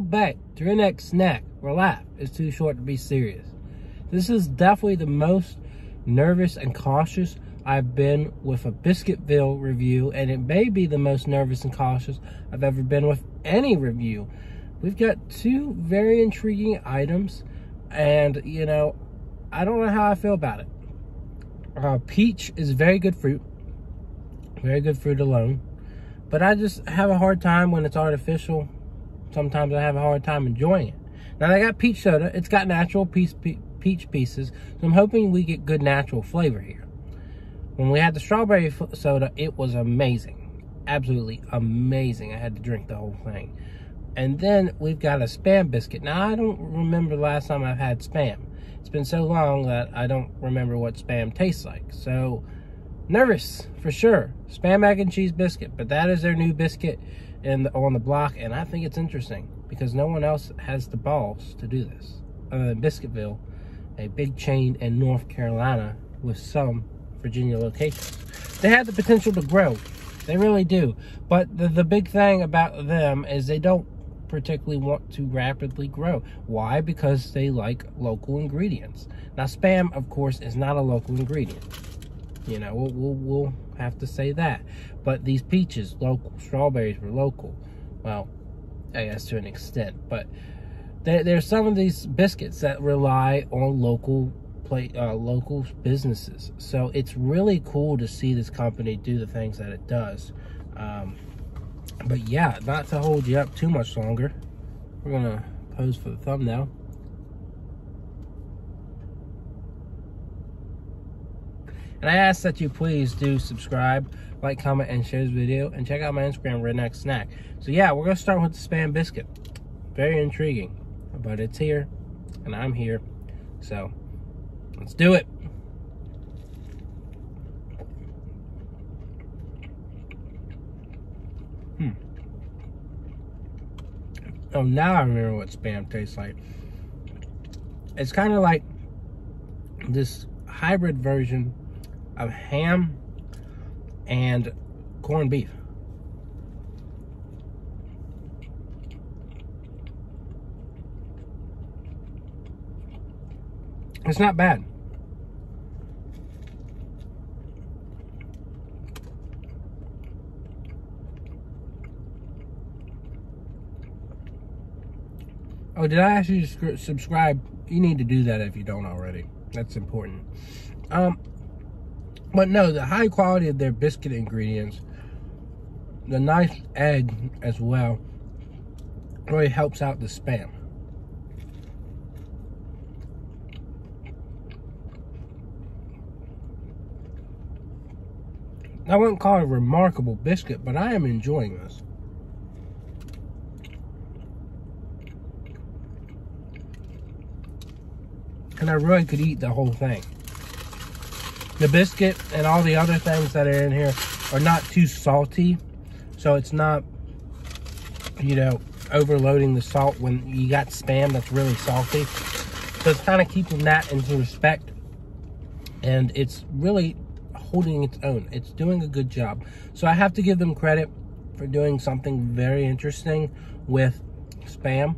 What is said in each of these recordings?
redneck snack or laugh is too short to be serious. This is definitely the most nervous and cautious I've been with a Biscuitville review, and it may be the most nervous and cautious I've ever been with any review. We've got two very intriguing items, and you know, I don't know how I feel about it. Uh, peach is very good fruit, very good fruit alone, but I just have a hard time when it's artificial. Sometimes I have a hard time enjoying it. Now they got peach soda. It's got natural peach, peach pieces, so I'm hoping we get good natural flavor here. When we had the strawberry soda, it was amazing. Absolutely amazing. I had to drink the whole thing. And then we've got a Spam biscuit. Now, I don't remember the last time I've had Spam. It's been so long that I don't remember what Spam tastes like. So, nervous, for sure. Spam mac and cheese biscuit. But that is their new biscuit in the, on the block. And I think it's interesting because no one else has the balls to do this. Other than Biscuitville, a big chain in North Carolina with some Virginia locations. They have the potential to grow. They really do. But the, the big thing about them is they don't particularly want to rapidly grow. Why? Because they like local ingredients. Now, Spam, of course, is not a local ingredient. You know, we'll, we'll, we'll have to say that. But these peaches, local. Strawberries were local. Well, I guess to an extent. But there, there's some of these biscuits that rely on local play uh, local businesses. So it's really cool to see this company do the things that it does. Um, but yeah, not to hold you up too much longer, we're gonna pose for the thumbnail. And I ask that you please do subscribe, like, comment, and share this video, and check out my Instagram, Redneck Snack. So yeah, we're gonna start with the Spam Biscuit. Very intriguing, but it's here, and I'm here. So Let's do it. Hmm. Oh, now I remember what Spam tastes like. It's kind of like this hybrid version of ham and corned beef. It's not bad. Oh, did I ask you to subscribe? You need to do that if you don't already. That's important. Um, but no, the high quality of their biscuit ingredients, the nice egg as well, really helps out the spam. I wouldn't call it a remarkable biscuit, but I am enjoying this. And I really could eat the whole thing. The biscuit and all the other things that are in here are not too salty. So it's not, you know, overloading the salt when you got Spam that's really salty. So it's kind of keeping that into respect. And it's really holding its own. It's doing a good job. So I have to give them credit for doing something very interesting with spam.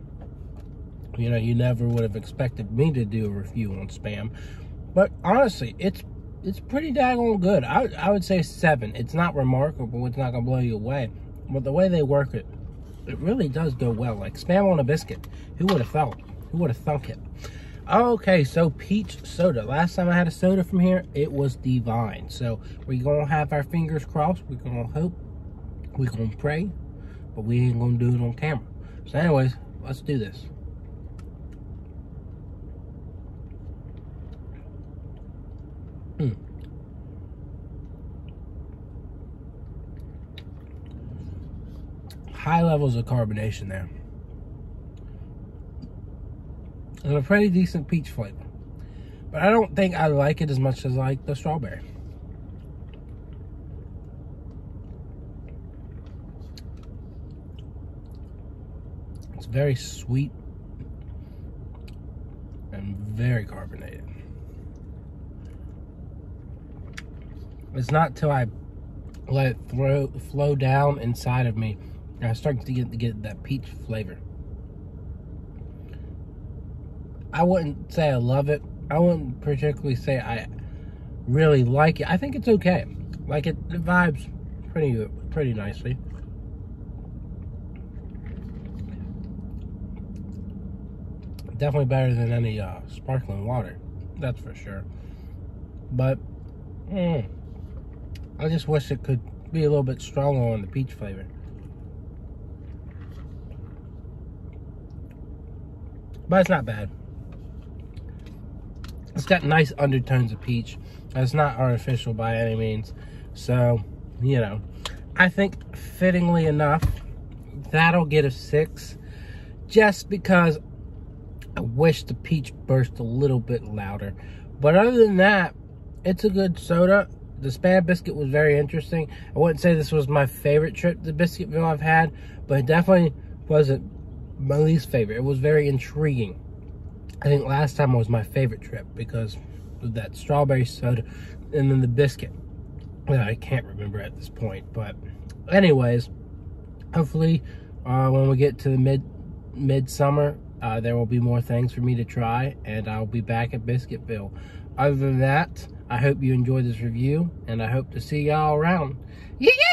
You know, you never would have expected me to do a review on spam. But honestly, it's it's pretty daggone good. I, I would say seven. It's not remarkable. It's not going to blow you away. But the way they work it, it really does go well. Like spam on a biscuit. Who would have thought? Who would have thunk it? Okay, so peach soda. Last time I had a soda from here, it was divine. So we're going to have our fingers crossed. We're going to hope. We're going to pray. But we ain't going to do it on camera. So anyways, let's do this. Hmm. High levels of carbonation there and a pretty decent peach flavor. But I don't think I like it as much as I like the strawberry. It's very sweet and very carbonated. It's not till I let it throw, flow down inside of me I start to get to get that peach flavor. I wouldn't say I love it. I wouldn't particularly say I really like it. I think it's okay. Like it, it vibes pretty pretty nicely. Definitely better than any uh, sparkling water. That's for sure. But mm, I just wish it could be a little bit stronger on the peach flavor. But it's not bad. It's got nice undertones of peach. It's not artificial by any means. So, you know, I think fittingly enough, that'll get a six. Just because I wish the peach burst a little bit louder. But other than that, it's a good soda. The Spam Biscuit was very interesting. I wouldn't say this was my favorite trip to Biscuitville I've had, but it definitely wasn't my least favorite. It was very intriguing. I think last time was my favorite trip because of that strawberry soda and then the biscuit. I can't remember at this point, but anyways, hopefully uh, when we get to the mid midsummer, uh, there will be more things for me to try, and I'll be back at Biscuitville. Other than that, I hope you enjoyed this review, and I hope to see y'all around. Yeah!